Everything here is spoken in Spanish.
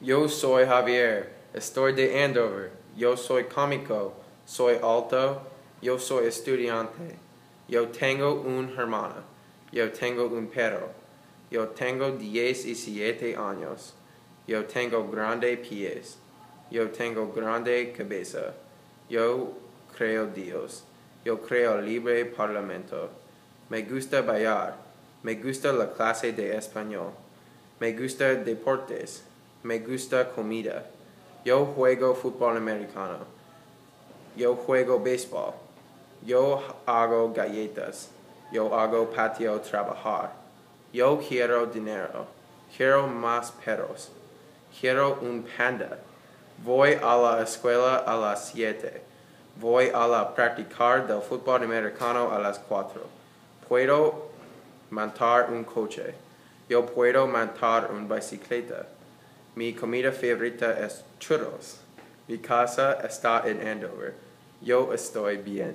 Yo soy Javier, estoy de Andover. Yo soy cómico, soy alto, yo soy estudiante. Yo tengo un hermano, yo tengo un perro. Yo tengo diecisiete años. Yo tengo grandes pies. Yo tengo grande cabeza. Yo creo Dios. Yo creo libre parlamento. Me gusta bailar. Me gusta la clase de español. Me gusta deportes. Me gusta comida. Yo juego fútbol americano. Yo juego béisbol. Yo hago galletas. Yo hago patio trabajar. Yo quiero dinero. Quiero más perros. Quiero un panda. Voy a la escuela a las siete. Voy a la practicar del fútbol americano a las cuatro. Puedo montar un coche. Yo puedo montar una bicicleta. Mi comida favorita es churros. Mi casa está en Andover. Yo estoy bien.